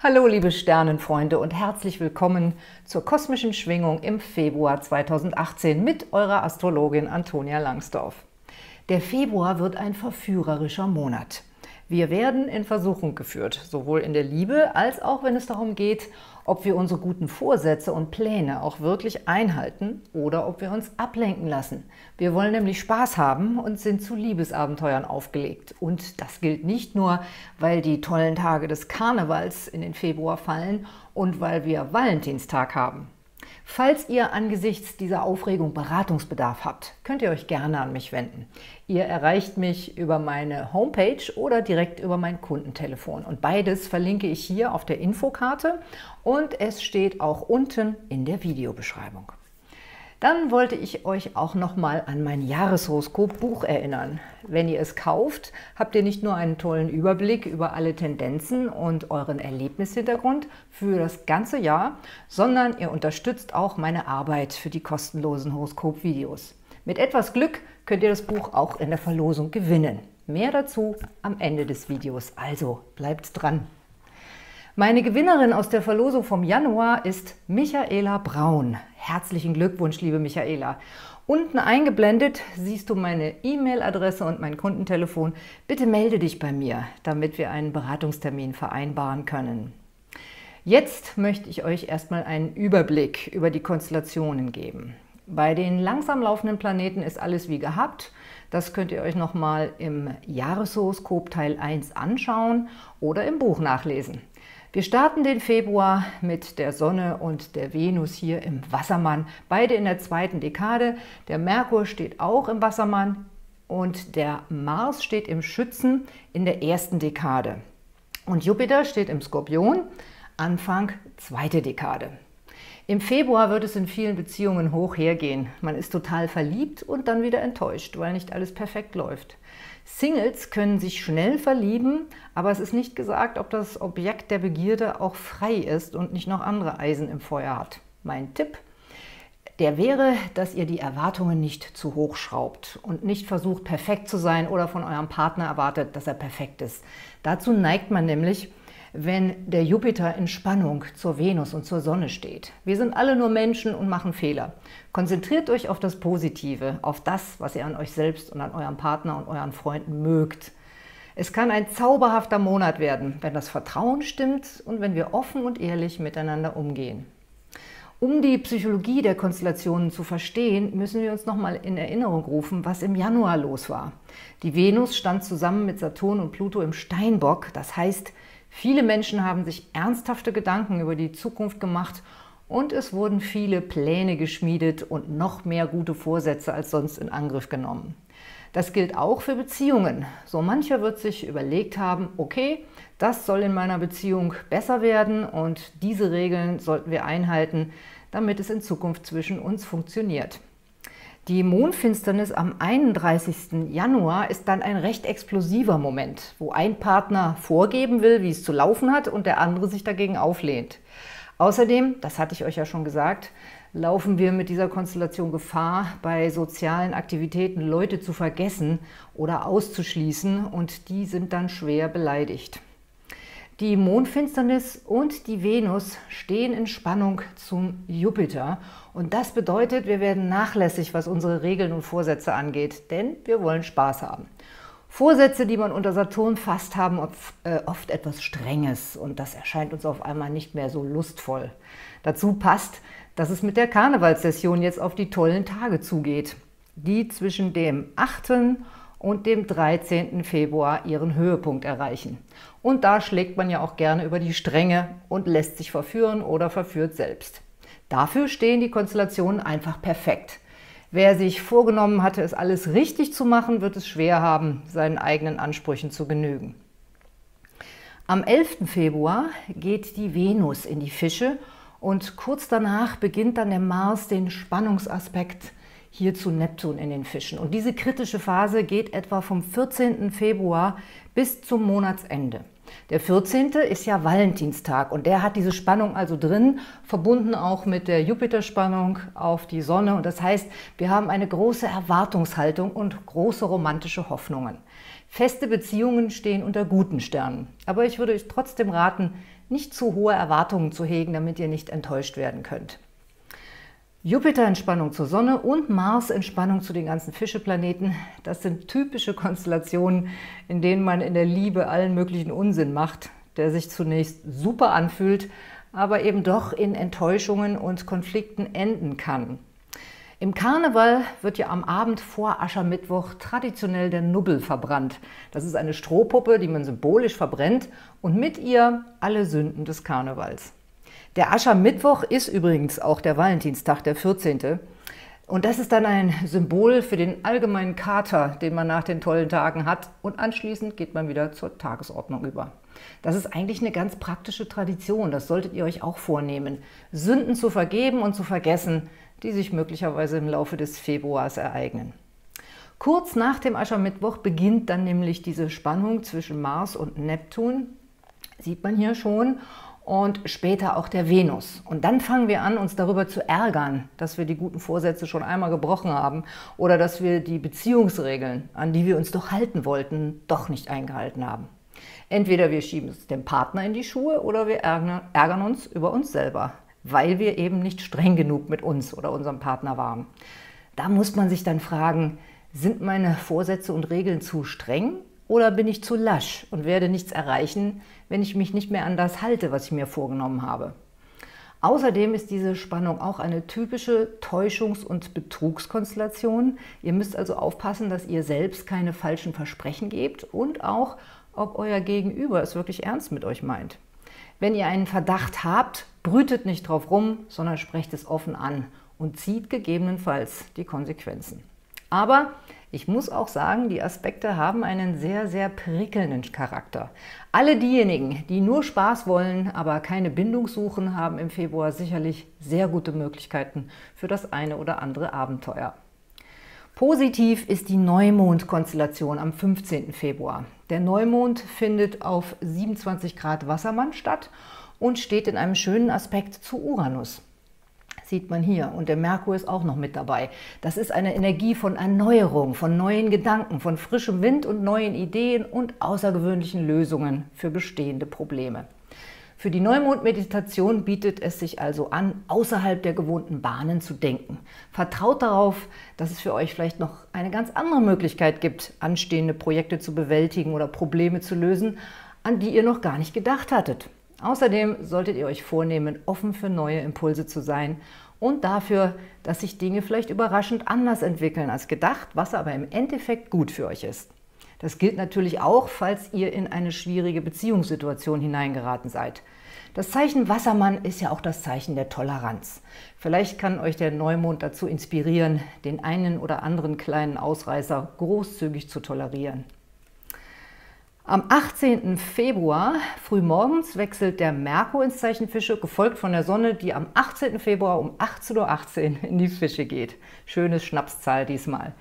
Hallo liebe Sternenfreunde und herzlich willkommen zur kosmischen Schwingung im Februar 2018 mit eurer Astrologin Antonia Langsdorf. Der Februar wird ein verführerischer Monat. Wir werden in Versuchung geführt, sowohl in der Liebe als auch wenn es darum geht, ob wir unsere guten Vorsätze und Pläne auch wirklich einhalten oder ob wir uns ablenken lassen. Wir wollen nämlich Spaß haben und sind zu Liebesabenteuern aufgelegt. Und das gilt nicht nur, weil die tollen Tage des Karnevals in den Februar fallen und weil wir Valentinstag haben. Falls ihr angesichts dieser Aufregung Beratungsbedarf habt, könnt ihr euch gerne an mich wenden. Ihr erreicht mich über meine Homepage oder direkt über mein Kundentelefon. Und beides verlinke ich hier auf der Infokarte und es steht auch unten in der Videobeschreibung. Dann wollte ich euch auch nochmal an mein Jahreshoroskop-Buch erinnern. Wenn ihr es kauft, habt ihr nicht nur einen tollen Überblick über alle Tendenzen und euren Erlebnishintergrund für das ganze Jahr, sondern ihr unterstützt auch meine Arbeit für die kostenlosen Horoskop-Videos. Mit etwas Glück könnt ihr das Buch auch in der Verlosung gewinnen. Mehr dazu am Ende des Videos, also bleibt dran! Meine Gewinnerin aus der Verlosung vom Januar ist Michaela Braun. Herzlichen Glückwunsch, liebe Michaela. Unten eingeblendet siehst du meine E-Mail-Adresse und mein Kundentelefon. Bitte melde dich bei mir, damit wir einen Beratungstermin vereinbaren können. Jetzt möchte ich euch erstmal einen Überblick über die Konstellationen geben. Bei den langsam laufenden Planeten ist alles wie gehabt. Das könnt ihr euch nochmal im Jahreshoroskop Teil 1 anschauen oder im Buch nachlesen. Wir starten den Februar mit der Sonne und der Venus hier im Wassermann, beide in der zweiten Dekade. Der Merkur steht auch im Wassermann und der Mars steht im Schützen in der ersten Dekade. Und Jupiter steht im Skorpion, Anfang zweite Dekade. Im Februar wird es in vielen Beziehungen hoch hergehen. Man ist total verliebt und dann wieder enttäuscht, weil nicht alles perfekt läuft. Singles können sich schnell verlieben, aber es ist nicht gesagt, ob das Objekt der Begierde auch frei ist und nicht noch andere Eisen im Feuer hat. Mein Tipp, der wäre, dass ihr die Erwartungen nicht zu hoch schraubt und nicht versucht, perfekt zu sein oder von eurem Partner erwartet, dass er perfekt ist. Dazu neigt man nämlich, wenn der Jupiter in Spannung zur Venus und zur Sonne steht. Wir sind alle nur Menschen und machen Fehler. Konzentriert euch auf das Positive, auf das, was ihr an euch selbst und an eurem Partner und euren Freunden mögt. Es kann ein zauberhafter Monat werden, wenn das Vertrauen stimmt und wenn wir offen und ehrlich miteinander umgehen. Um die Psychologie der Konstellationen zu verstehen, müssen wir uns nochmal in Erinnerung rufen, was im Januar los war. Die Venus stand zusammen mit Saturn und Pluto im Steinbock, das heißt, Viele Menschen haben sich ernsthafte Gedanken über die Zukunft gemacht und es wurden viele Pläne geschmiedet und noch mehr gute Vorsätze als sonst in Angriff genommen. Das gilt auch für Beziehungen. So mancher wird sich überlegt haben, okay, das soll in meiner Beziehung besser werden und diese Regeln sollten wir einhalten, damit es in Zukunft zwischen uns funktioniert. Die Mondfinsternis am 31. Januar ist dann ein recht explosiver Moment, wo ein Partner vorgeben will, wie es zu laufen hat und der andere sich dagegen auflehnt. Außerdem, das hatte ich euch ja schon gesagt, laufen wir mit dieser Konstellation Gefahr, bei sozialen Aktivitäten Leute zu vergessen oder auszuschließen und die sind dann schwer beleidigt. Die Mondfinsternis und die Venus stehen in Spannung zum Jupiter. Und das bedeutet, wir werden nachlässig, was unsere Regeln und Vorsätze angeht, denn wir wollen Spaß haben. Vorsätze, die man unter Saturn fasst, haben oft, äh, etwas Strenges und das erscheint uns auf einmal nicht mehr so lustvoll. Dazu passt, dass es mit der Karnevalssession jetzt auf die tollen Tage zugeht, die zwischen dem 8 und dem 13. Februar ihren Höhepunkt erreichen. Und da schlägt man ja auch gerne über die Stränge und lässt sich verführen oder verführt selbst. Dafür stehen die Konstellationen einfach perfekt. Wer sich vorgenommen hatte, es alles richtig zu machen, wird es schwer haben, seinen eigenen Ansprüchen zu genügen. Am 11. Februar geht die Venus in die Fische und kurz danach beginnt dann der Mars den Spannungsaspekt hier zu Neptun in den Fischen. Und diese kritische Phase geht etwa vom 14. Februar bis zum Monatsende. Der 14. ist ja Valentinstag und der hat diese Spannung also drin, verbunden auch mit der Jupiterspannung auf die Sonne. Und das heißt, wir haben eine große Erwartungshaltung und große romantische Hoffnungen. Feste Beziehungen stehen unter guten Sternen. Aber ich würde euch trotzdem raten, nicht zu hohe Erwartungen zu hegen, damit ihr nicht enttäuscht werden könnt. Jupiter-Entspannung zur Sonne und Mars-Entspannung zu den ganzen Fischeplaneten, das sind typische Konstellationen, in denen man in der Liebe allen möglichen Unsinn macht, der sich zunächst super anfühlt, aber eben doch in Enttäuschungen und Konflikten enden kann. Im Karneval wird ja am Abend vor Aschermittwoch traditionell der Nubbel verbrannt. Das ist eine Strohpuppe, die man symbolisch verbrennt und mit ihr alle Sünden des Karnevals. Der Aschermittwoch ist übrigens auch der Valentinstag, der 14. Und das ist dann ein Symbol für den allgemeinen Kater, den man nach den tollen Tagen hat. Und anschließend geht man wieder zur Tagesordnung über. Das ist eigentlich eine ganz praktische Tradition, das solltet ihr euch auch vornehmen. Sünden zu vergeben und zu vergessen, die sich möglicherweise im Laufe des Februars ereignen. Kurz nach dem Aschermittwoch beginnt dann nämlich diese Spannung zwischen Mars und Neptun, sieht man hier schon, und später auch der Venus. Und dann fangen wir an, uns darüber zu ärgern, dass wir die guten Vorsätze schon einmal gebrochen haben oder dass wir die Beziehungsregeln, an die wir uns doch halten wollten, doch nicht eingehalten haben. Entweder wir schieben es dem Partner in die Schuhe oder wir ärgern uns über uns selber weil wir eben nicht streng genug mit uns oder unserem Partner waren. Da muss man sich dann fragen, sind meine Vorsätze und Regeln zu streng oder bin ich zu lasch und werde nichts erreichen, wenn ich mich nicht mehr an das halte, was ich mir vorgenommen habe? Außerdem ist diese Spannung auch eine typische Täuschungs- und Betrugskonstellation. Ihr müsst also aufpassen, dass ihr selbst keine falschen Versprechen gebt und auch, ob euer Gegenüber es wirklich ernst mit euch meint. Wenn ihr einen Verdacht habt, brütet nicht drauf rum, sondern sprecht es offen an und zieht gegebenenfalls die Konsequenzen. Aber ich muss auch sagen, die Aspekte haben einen sehr, sehr prickelnden Charakter. Alle diejenigen, die nur Spaß wollen, aber keine Bindung suchen, haben im Februar sicherlich sehr gute Möglichkeiten für das eine oder andere Abenteuer. Positiv ist die Neumond-Konstellation am 15. Februar. Der Neumond findet auf 27 Grad Wassermann statt und steht in einem schönen Aspekt zu Uranus. Sieht man hier. Und der Merkur ist auch noch mit dabei. Das ist eine Energie von Erneuerung, von neuen Gedanken, von frischem Wind und neuen Ideen und außergewöhnlichen Lösungen für bestehende Probleme. Für die Neumond-Meditation bietet es sich also an, außerhalb der gewohnten Bahnen zu denken. Vertraut darauf, dass es für euch vielleicht noch eine ganz andere Möglichkeit gibt, anstehende Projekte zu bewältigen oder Probleme zu lösen, an die ihr noch gar nicht gedacht hattet. Außerdem solltet ihr euch vornehmen, offen für neue Impulse zu sein und dafür, dass sich Dinge vielleicht überraschend anders entwickeln als gedacht, was aber im Endeffekt gut für euch ist. Das gilt natürlich auch, falls ihr in eine schwierige Beziehungssituation hineingeraten seid. Das Zeichen Wassermann ist ja auch das Zeichen der Toleranz. Vielleicht kann euch der Neumond dazu inspirieren, den einen oder anderen kleinen Ausreißer großzügig zu tolerieren. Am 18. Februar frühmorgens wechselt der Merkur ins Zeichen Fische, gefolgt von der Sonne, die am 18. Februar um 18.18 Uhr in die Fische geht. Schönes Schnapszahl diesmal.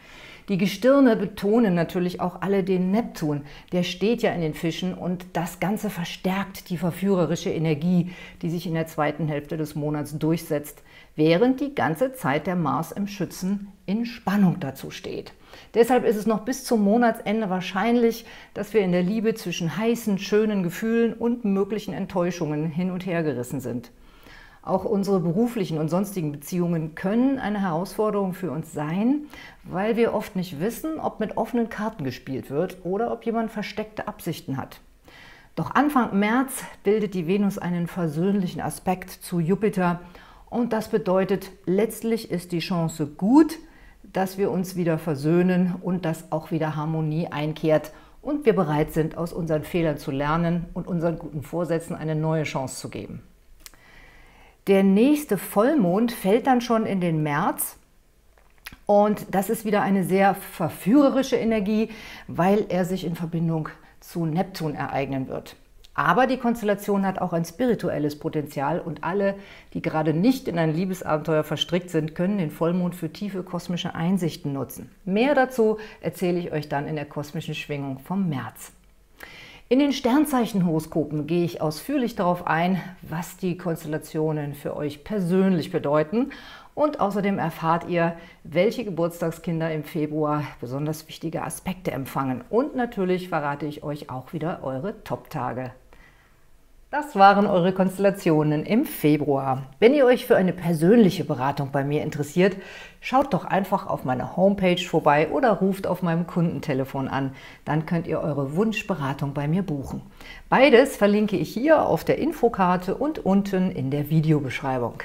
Die Gestirne betonen natürlich auch alle den Neptun. Der steht ja in den Fischen und das Ganze verstärkt die verführerische Energie, die sich in der zweiten Hälfte des Monats durchsetzt, während die ganze Zeit der Mars im Schützen in Spannung dazu steht. Deshalb ist es noch bis zum Monatsende wahrscheinlich, dass wir in der Liebe zwischen heißen, schönen Gefühlen und möglichen Enttäuschungen hin und her gerissen sind. Auch unsere beruflichen und sonstigen Beziehungen können eine Herausforderung für uns sein, weil wir oft nicht wissen, ob mit offenen Karten gespielt wird oder ob jemand versteckte Absichten hat. Doch Anfang März bildet die Venus einen versöhnlichen Aspekt zu Jupiter und das bedeutet, letztlich ist die Chance gut, dass wir uns wieder versöhnen und dass auch wieder Harmonie einkehrt und wir bereit sind, aus unseren Fehlern zu lernen und unseren guten Vorsätzen eine neue Chance zu geben. Der nächste Vollmond fällt dann schon in den März und das ist wieder eine sehr verführerische Energie, weil er sich in Verbindung zu Neptun ereignen wird. Aber die Konstellation hat auch ein spirituelles Potenzial und alle, die gerade nicht in ein Liebesabenteuer verstrickt sind, können den Vollmond für tiefe kosmische Einsichten nutzen. Mehr dazu erzähle ich euch dann in der kosmischen Schwingung vom März. In den Sternzeichenhoroskopen gehe ich ausführlich darauf ein, was die Konstellationen für euch persönlich bedeuten und außerdem erfahrt ihr, welche Geburtstagskinder im Februar besonders wichtige Aspekte empfangen. Und natürlich verrate ich euch auch wieder eure Top-Tage. Das waren eure Konstellationen im Februar. Wenn ihr euch für eine persönliche Beratung bei mir interessiert, schaut doch einfach auf meiner Homepage vorbei oder ruft auf meinem Kundentelefon an. Dann könnt ihr eure Wunschberatung bei mir buchen. Beides verlinke ich hier auf der Infokarte und unten in der Videobeschreibung.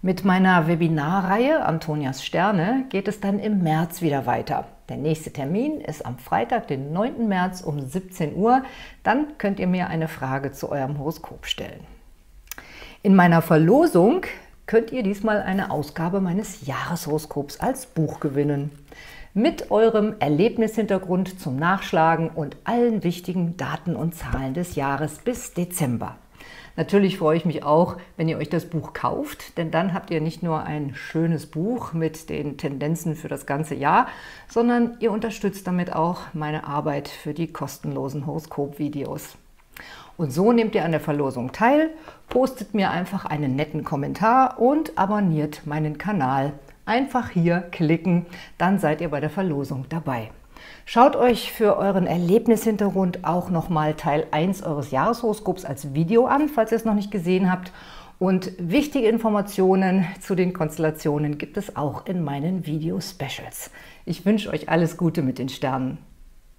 Mit meiner Webinarreihe Antonias Sterne geht es dann im März wieder weiter. Der nächste Termin ist am Freitag, den 9. März um 17 Uhr. Dann könnt ihr mir eine Frage zu eurem Horoskop stellen. In meiner Verlosung könnt ihr diesmal eine Ausgabe meines Jahreshoroskops als Buch gewinnen. Mit eurem Erlebnishintergrund zum Nachschlagen und allen wichtigen Daten und Zahlen des Jahres bis Dezember. Natürlich freue ich mich auch, wenn ihr euch das Buch kauft, denn dann habt ihr nicht nur ein schönes Buch mit den Tendenzen für das ganze Jahr, sondern ihr unterstützt damit auch meine Arbeit für die kostenlosen Horoskop-Videos. Und so nehmt ihr an der Verlosung teil, postet mir einfach einen netten Kommentar und abonniert meinen Kanal. Einfach hier klicken, dann seid ihr bei der Verlosung dabei. Schaut euch für euren Erlebnishintergrund auch nochmal Teil 1 eures Jahreshoroskops als Video an, falls ihr es noch nicht gesehen habt. Und wichtige Informationen zu den Konstellationen gibt es auch in meinen Video-Specials. Ich wünsche euch alles Gute mit den Sternen.